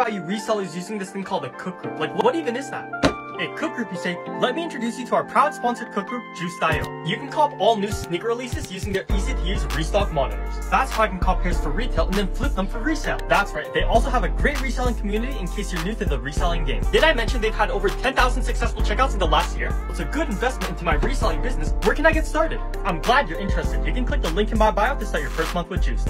about you resellers using this thing called a cook group. Like, what even is that? A cook group, you say? Let me introduce you to our proud sponsored cook group, Juiced.io. You can cop all new sneaker releases using their easy-to-use restock monitors. That's how I can cop pairs for retail and then flip them for resale. That's right, they also have a great reselling community in case you're new to the reselling game. Did I mention they've had over 10,000 successful checkouts in the last year? It's a good investment into my reselling business. Where can I get started? I'm glad you're interested. You can click the link in my bio to start your first month with Juice.